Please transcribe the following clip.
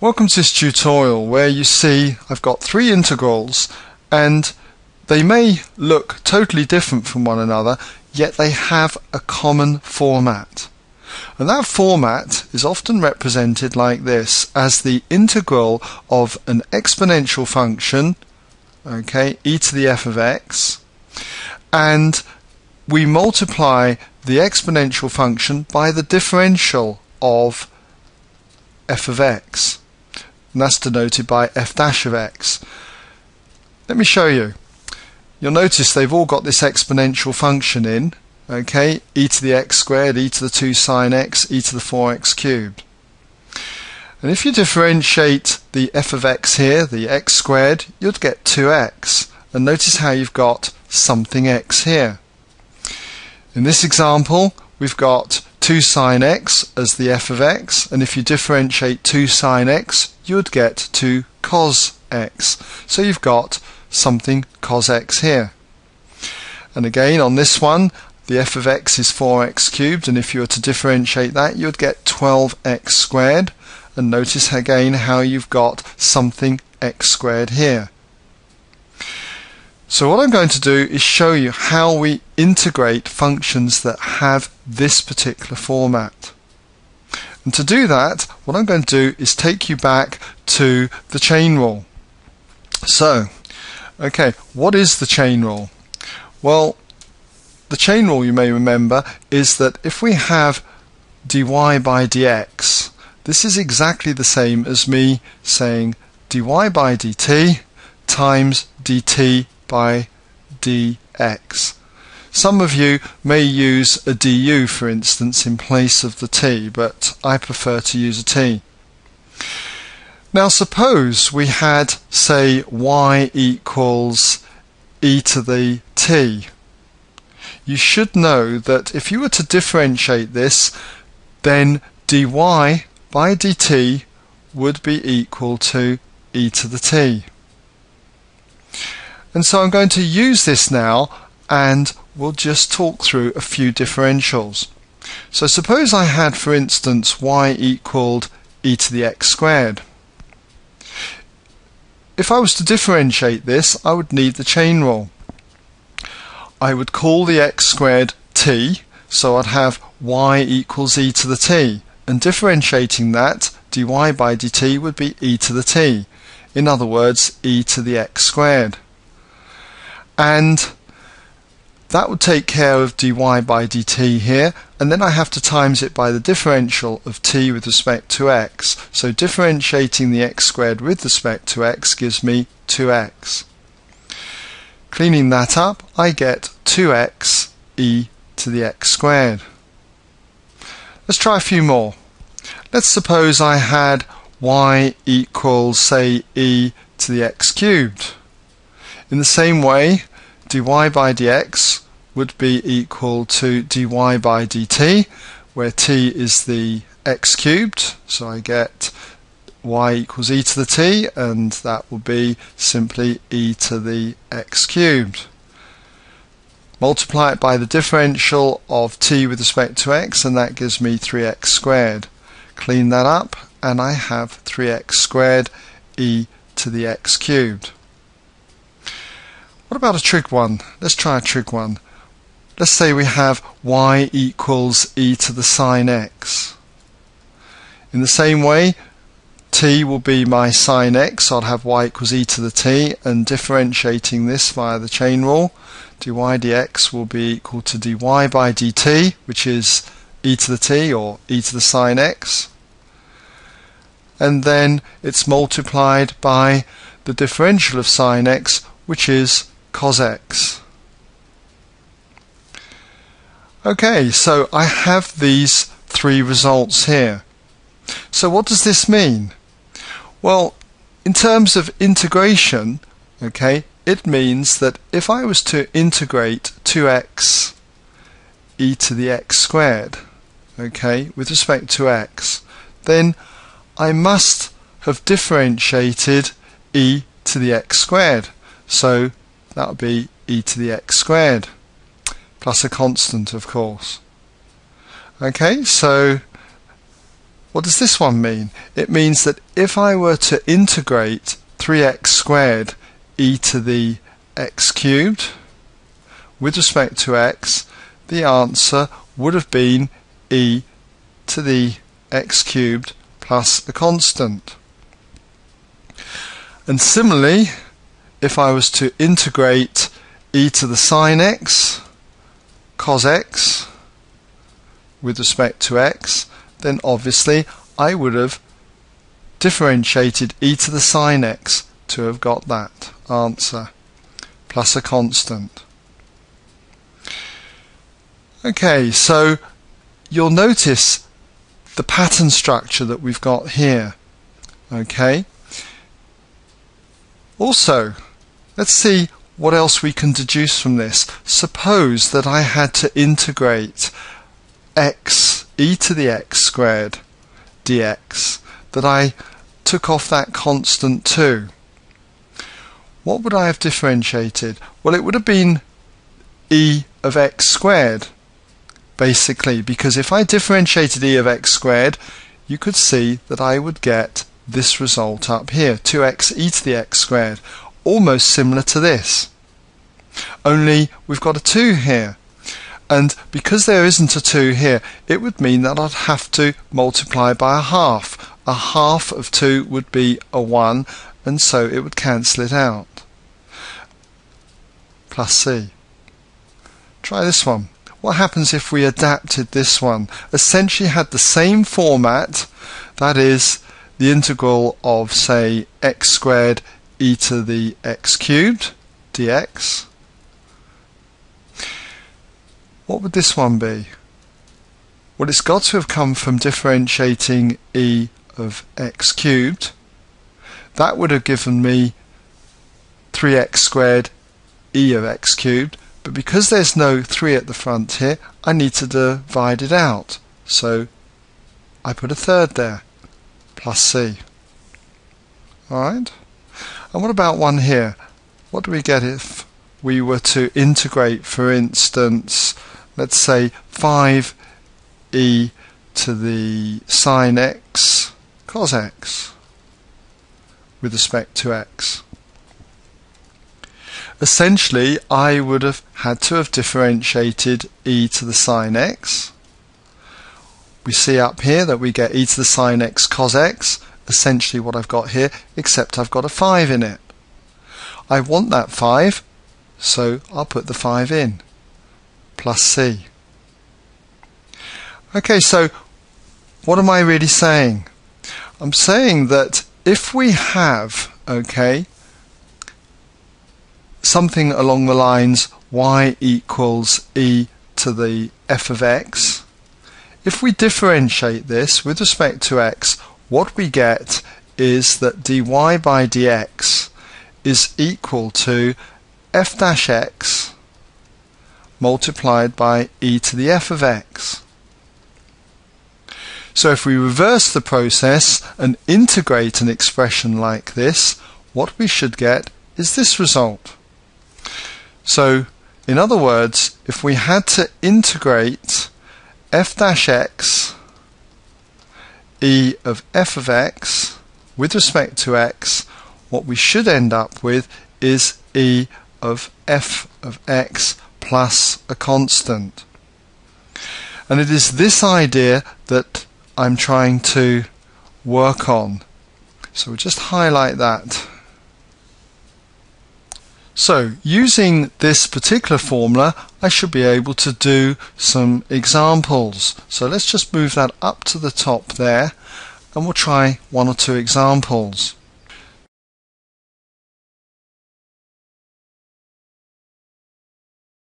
Welcome to this tutorial where you see I've got three integrals and they may look totally different from one another yet they have a common format. And that format is often represented like this as the integral of an exponential function, okay, e to the f of x, and we multiply the exponential function by the differential of f of x and that's denoted by f dash of x. Let me show you. You'll notice they've all got this exponential function in, okay, e to the x squared, e to the 2 sine x, e to the 4x cubed. And if you differentiate the f of x here, the x squared, you'd get 2x. And notice how you've got something x here. In this example, we've got 2 sine x as the f of x, and if you differentiate 2 sine x, you would get 2 cos x. So you've got something cos x here. And again, on this one, the f of x is 4x cubed, and if you were to differentiate that, you would get 12x squared. And notice again how you've got something x squared here. So what I'm going to do is show you how we integrate functions that have this particular format. And to do that, what I'm going to do is take you back to the chain rule. So, okay, what is the chain rule? Well, the chain rule you may remember is that if we have dy by dx, this is exactly the same as me saying dy by dt times dt by dx. Some of you may use a du, for instance, in place of the t, but I prefer to use a t. Now suppose we had, say, y equals e to the t. You should know that if you were to differentiate this, then dy by dt would be equal to e to the t. And so I'm going to use this now and we'll just talk through a few differentials. So suppose I had, for instance, y equaled e to the x squared. If I was to differentiate this, I would need the chain rule. I would call the x squared t, so I'd have y equals e to the t, and differentiating that, dy by dt would be e to the t. In other words, e to the x squared and that would take care of dy by dt here and then I have to times it by the differential of t with respect to x. So differentiating the x squared with respect to x gives me 2x cleaning that up I get 2x e to the x squared. Let's try a few more. Let's suppose I had y equals say e to the x cubed. In the same way, dy by dx would be equal to dy by dt, where t is the x cubed, so I get y equals e to the t, and that will be simply e to the x cubed. Multiply it by the differential of t with respect to x, and that gives me 3x squared. Clean that up, and I have 3x squared e to the x cubed. What about a trig one? Let's try a trig one. Let's say we have y equals e to the sine x. In the same way, t will be my sine x, so I'll have y equals e to the t, and differentiating this via the chain rule, dy dx will be equal to dy by dt, which is e to the t, or e to the sine x. And then it's multiplied by the differential of sine x, which is cos x. Okay, so I have these three results here. So what does this mean? Well, in terms of integration, okay, it means that if I was to integrate 2x e to the x squared, okay, with respect to x, then I must have differentiated e to the x squared. So that would be e to the x squared plus a constant of course okay so what does this one mean? It means that if I were to integrate 3x squared e to the x cubed with respect to x, the answer would have been e to the x cubed plus a constant. And similarly, if I was to integrate e to the sine x cos x with respect to x, then obviously I would have differentiated e to the sine x to have got that answer plus a constant. Okay, so you'll notice the pattern structure that we've got here. Okay. Also, let's see what else we can deduce from this. Suppose that I had to integrate x e to the x squared dx, that I took off that constant 2. What would I have differentiated? Well, it would have been e of x squared, basically, because if I differentiated e of x squared, you could see that I would get this result up here, 2x e to the x squared, almost similar to this. Only we've got a 2 here. And because there isn't a 2 here, it would mean that I'd have to multiply by a half. A half of 2 would be a 1, and so it would cancel it out. Plus c. Try this one. What happens if we adapted this one? Essentially had the same format, that is, the integral of, say, x squared e to the x cubed dx what would this one be? Well, it's got to have come from differentiating e of x cubed. That would have given me 3x squared e of x cubed, but because there's no 3 at the front here, I need to divide it out. So I put a third there, plus c. Alright? And what about one here? What do we get if we were to integrate, for instance, let's say 5e to the sine x cos x with respect to x. Essentially, I would have had to have differentiated e to the sine x. We see up here that we get e to the sine x cos x, essentially what I've got here, except I've got a 5 in it. I want that 5, so I'll put the 5 in plus C. Okay, so what am I really saying? I'm saying that if we have, okay, something along the lines y equals e to the f of x, if we differentiate this with respect to x, what we get is that dy by dx is equal to f dash x multiplied by e to the f of x. So if we reverse the process and integrate an expression like this, what we should get is this result. So, in other words, if we had to integrate f dash x e of f of x with respect to x, what we should end up with is e of f of x plus a constant. And it is this idea that I'm trying to work on. So we'll just highlight that. So using this particular formula I should be able to do some examples. So let's just move that up to the top there and we'll try one or two examples.